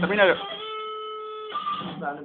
Sabi ano